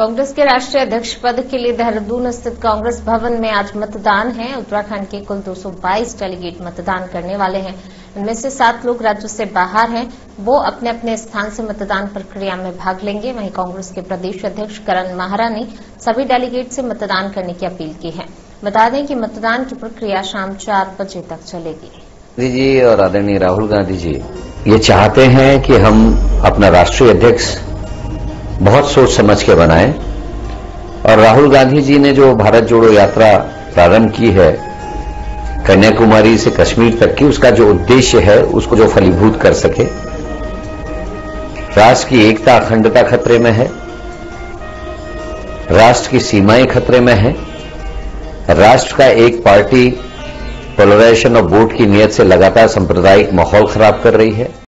कांग्रेस के राष्ट्रीय अध्यक्ष पद के लिए देहरादून स्थित कांग्रेस भवन में आज मतदान है। उत्तराखंड के कुल 222 डेलीगेट मतदान करने वाले हैं। इनमें से सात लोग राज्य से बाहर हैं। वो अपने अपने स्थान से मतदान प्रक्रिया में भाग लेंगे। वहीं कांग्रेस के प्रदेश अध्यक्ष करण माहरा ने सभी डेलीगेट से मतदान करने की अपील की है। बता दें कि मतदान की प्रक्रिया शाम चार बजे तक चलेगी। गांधी जी और आदरणीय राहुल गांधी जी, ये चाहते हैं कि हम अपना राष्ट्रीय अध्यक्ष बहुत सोच समझ के बनाए। और राहुल गांधी जी ने जो भारत जोड़ो यात्रा प्रारंभ की है, कन्याकुमारी से कश्मीर तक की, उसका जो उद्देश्य है, उसको जो फलीभूत कर सके। राष्ट्र की एकता अखंडता खतरे में है। राष्ट्र की सीमाएँ खतरे में है। राष्ट्र का एक पार्टी पोलराइजेशन और वोट की नियत से लगातार सांप्रदायिक माहौल खराब कर रही है।